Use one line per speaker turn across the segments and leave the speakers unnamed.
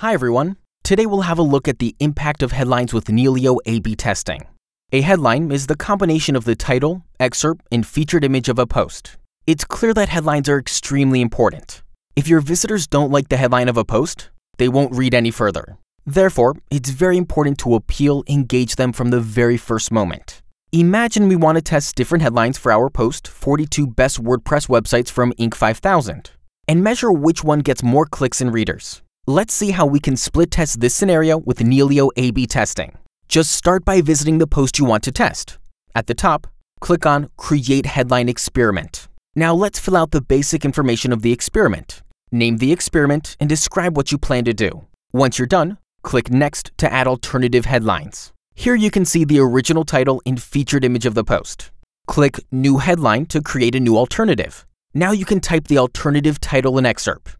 Hi everyone. Today we'll have a look at the impact of headlines with Nelio A-B testing. A headline is the combination of the title, excerpt, and featured image of a post. It's clear that headlines are extremely important. If your visitors don't like the headline of a post, they won't read any further. Therefore, it's very important to appeal, engage them from the very first moment. Imagine we want to test different headlines for our post 42 best WordPress websites from Inc. 5000 and measure which one gets more clicks and readers. Let's see how we can split test this scenario with Nelio A-B testing. Just start by visiting the post you want to test. At the top, click on Create Headline Experiment. Now let's fill out the basic information of the experiment. Name the experiment and describe what you plan to do. Once you're done, click Next to add alternative headlines. Here you can see the original title and featured image of the post. Click New Headline to create a new alternative. Now you can type the alternative title and excerpt.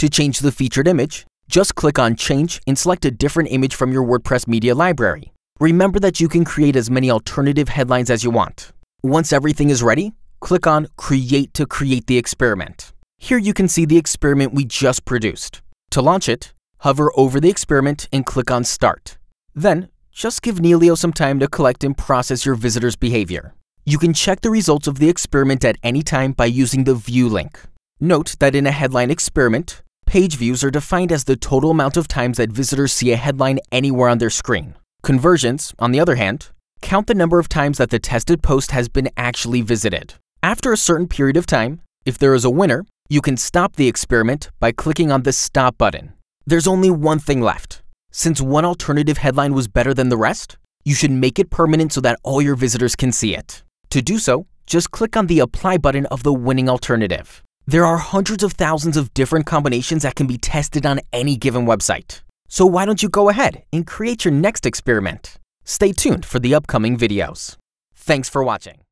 To change the featured image, just click on Change and select a different image from your WordPress media library. Remember that you can create as many alternative headlines as you want. Once everything is ready, click on Create to create the experiment. Here you can see the experiment we just produced. To launch it, hover over the experiment and click on Start. Then, just give Nelio some time to collect and process your visitor's behavior. You can check the results of the experiment at any time by using the View link. Note that in a headline experiment, page views are defined as the total amount of times that visitors see a headline anywhere on their screen. Conversions, on the other hand, count the number of times that the tested post has been actually visited. After a certain period of time, if there is a winner, you can stop the experiment by clicking on the Stop button. There's only one thing left. Since one alternative headline was better than the rest, you should make it permanent so that all your visitors can see it. To do so, just click on the Apply button of the winning alternative. There are hundreds of thousands of different combinations that can be tested on any given website. So why don't you go ahead and create your next experiment? Stay tuned for the upcoming videos. Thanks for watching.